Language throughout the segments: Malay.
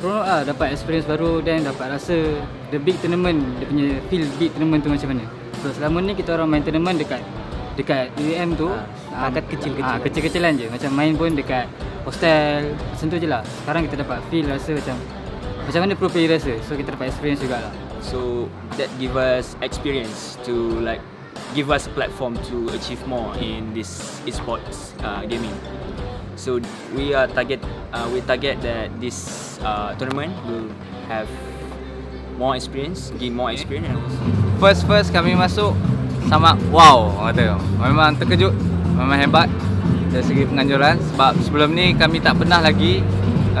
Seronok lah dapat experience baru dan dapat rasa the big tournament dia punya feel big tournament tu macam mana. So selama ni kita orang main tournament dekat dekat UM tu Ah, dekat kecil-kecil. Ah, kecil-kecilan je. Macam main pun dekat hostel. Macam tu je lah. Sekarang kita dapat feel rasa macam macam mana pro player rasa. So kita dapat experience jugalah. So that give us experience to like give us a platform to achieve more in this esports uh, gaming. So we are target uh, we target that this uh, tournament will have more experience, gain more experience. First first kami masuk sama wow kata. Memang terkejut, memang hebat dari segi penganjuran sebab sebelum ni kami tak pernah lagi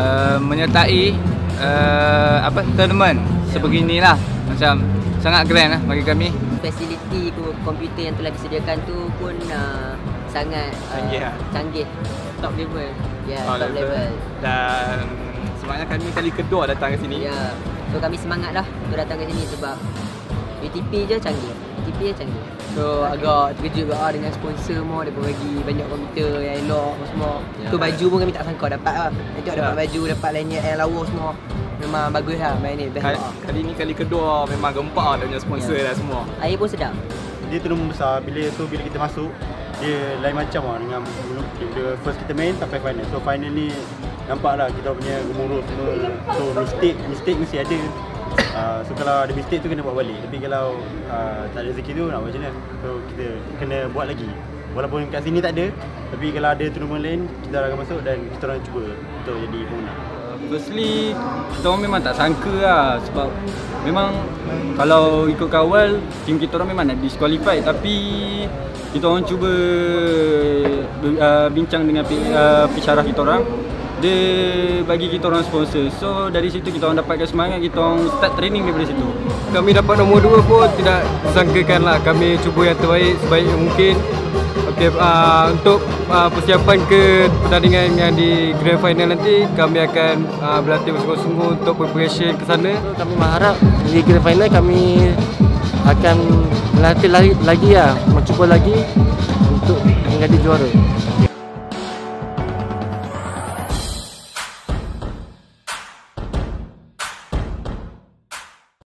uh, menyertai uh, apa tournament sebeginilah. Macam sangat grand lah bagi kami. Fasiliti komputer yang telah disediakan tu pun uh, sangat uh, Canggih lah. canggih. Top level. Ya, Oh, top level. Dan sebenarnya kami kali kedua datang ke sini. Ya. So kami semangat lah untuk datang ke sini sebab UTP je canggih. UTP je canggih. So agak terkejut juga ah dengan sponsor semua dia pun bagi banyak komputer yang elok apa semua. Ya. Tu baju pun kami tak sangka dapat lah. Tengok dapat Ya. baju, dapat lanyard yang lawa semua. Memang bagus lah main ni best Kali, lah. kali ni kali kedua memang gempak lah dia punya sponsor Ya. dah semua. Air pun sedap. dia tournament besar bila so bila kita masuk dia lain macam lah dengan dulu bila first kita main sampai final. So final ni nampak lah kita punya gemuruh semua. So mistake mistake mesti ada. Uh, so kalau ada mistake tu kena buat balik. Tapi kalau uh, tak ada rezeki tu nak buat macam mana? So kita kena buat lagi. Walaupun kat sini tak ada tapi kalau ada tournament lain kita akan masuk dan kita orang cuba untuk jadi pemenang Firstly, kita orang memang tak sangka lah sebab memang kalau ikut kawal, tim kita orang memang nak disqualified tapi kita orang cuba uh, bincang dengan uh, pensyarah kita orang dia bagi kita orang sponsor. So dari situ kita orang dapatkan semangat kita orang start training daripada situ. Kami dapat nombor 2 pun tidak disangkakan lah. Kami cuba yang terbaik sebaik yang mungkin. Okay, uh, untuk uh, persiapan ke pertandingan yang di grand final nanti Kami akan uh, berlatih bersungguh-sungguh untuk preparation ke sana. Kami mengharap di grand final kami akan melatih lagi, lagi lah, mencuba lagi untuk menjadi juara.